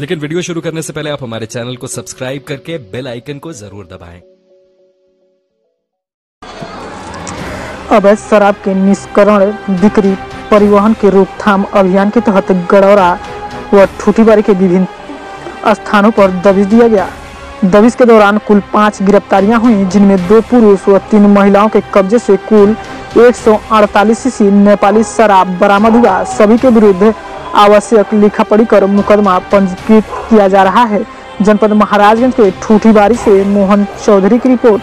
लेकिन वीडियो शुरू करने से पहले आप हमारे चैनल को सब्सक्राइब करके बेल आइकन को ज़रूर दबाएँ। अवैध शराब के निष्करण बिक्री परिवहन के रोकथाम अभियान के तहत गड़ौरा व ठूठीबारी के विभिन्न स्थानों पर दबिश दिया गया। दबिश के दौरान कुल पाँच गिरफ्तारियाँ हुई, जिनमें दो पुरुष व तीन महिलाओं के कब्जे से कुल एक सौ अड़तालीस सीसी नेपाली शराब बरामद हुआ। सभी के विरुद्ध आवश्यक लिखा पढ़ी कर मुकदमा पंजीकृत किया जा रहा है। जनपद महाराजगंज के ठूठीबारी से मोहन चौधरी की रिपोर्ट।